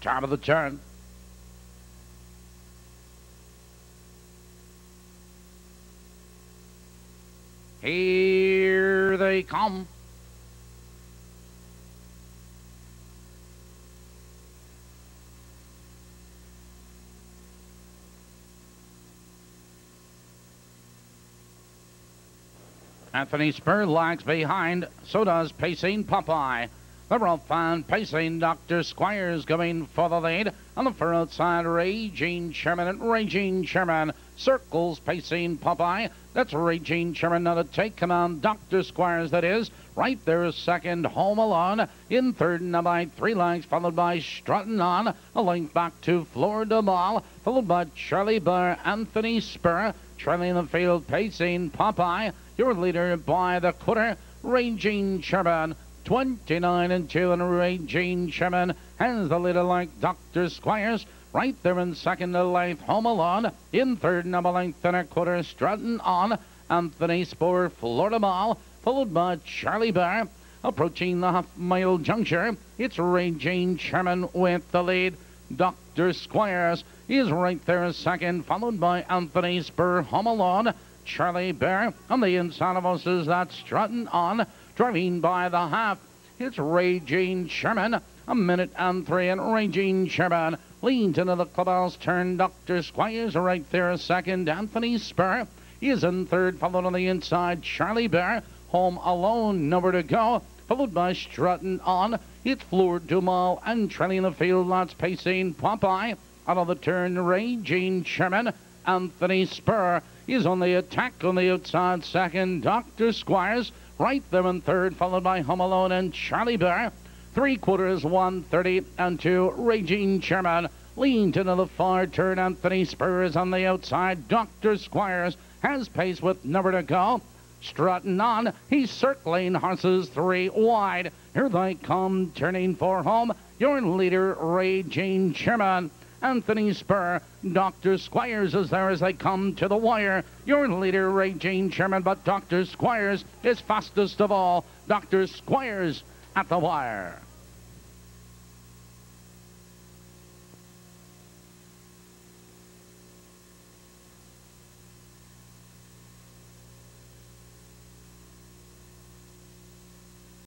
Top of the turn. Here they come. Anthony Spur lags behind. So does Pacing Popeye. The rough fan pacing Dr. Squires going for the lead. On the far outside, Raging Chairman and Raging Chairman circles pacing Popeye. That's Raging Chairman now to take command. Dr. Squires, that is. Right there, second, Home Alone. In third, now by three lengths, followed by Strutting On. A length back to Florida Ball, followed by Charlie Burr, Anthony Spur. Trailing the field, pacing Popeye. Your leader by the quarter, Raging Sherman. 29 and 2 and Raging Sherman has the leader like Dr. Squires. Right there in second to length, Home Alone. In third, number length and a quarter, strutting on. Anthony Spur, Florida Ball, followed by Charlie Bear. Approaching the half mile juncture, it's Raging Sherman with the lead. Dr. Squires is right there second, followed by Anthony Spur, Home Alone. Charlie Bear on the inside of us is that strutting on, driving by the half. It's Raging Sherman, a minute and three, and Raging Sherman leans into the clubhouse turn. Dr. Squires right there second. Anthony Spur is in third, followed on the inside. Charlie Bear home alone, number to go, followed by Strutting on. It's Florida Ball and trailing the field. Lots pacing Popeye. Out of the turn, Raging Sherman. Anthony Spur is on the attack on the outside second. Dr. Squires right there in third, followed by Home Alone and Charlie Bear. Three quarters, 130 and two. Raging Chairman. leaned into the far turn. Anthony Spurs on the outside. Dr. Squires has pace with number to go. Strutting on, he's circling horses three wide. Here they come, turning for home. Your leader, Raging Sherman. Anthony Spur. Dr. Squires is there as they come to the wire. Your leader, Raging Sherman, but Dr. Squires is fastest of all. Dr. Squires at the wire.